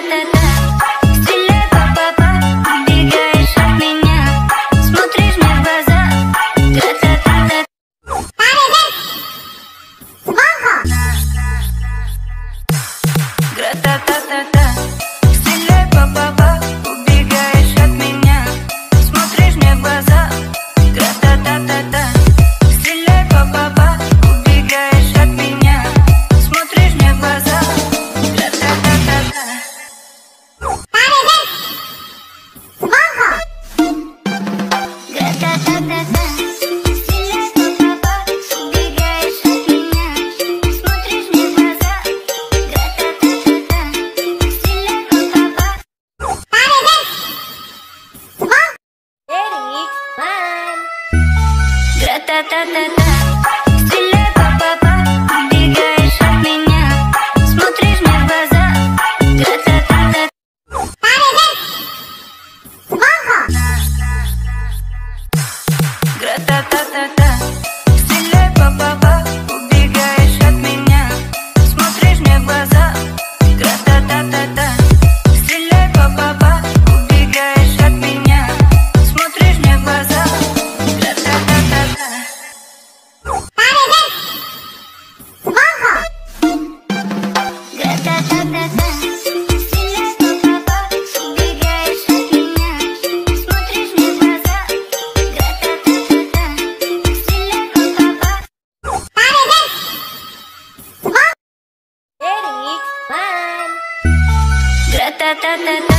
ta Па-па-па ta ta ta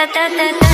ta ta ta